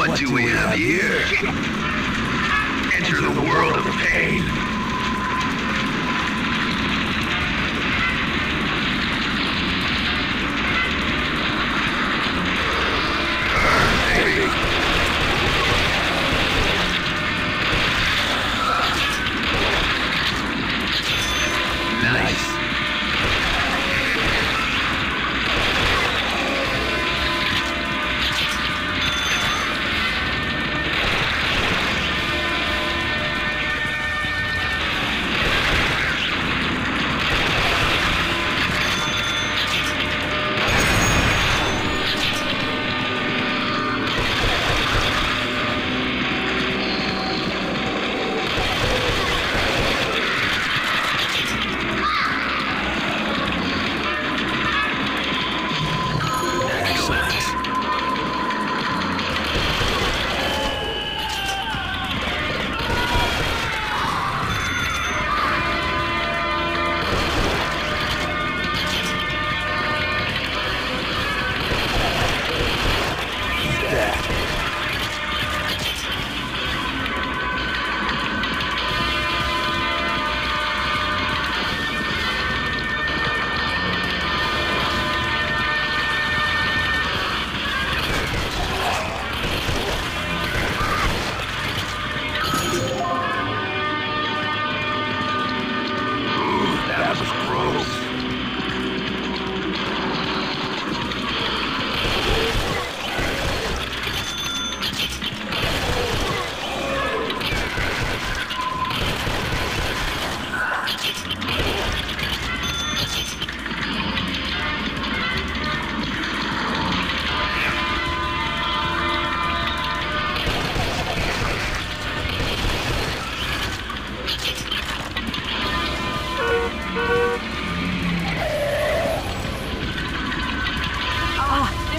What do we have here? Enter the world of pain.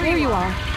There you are.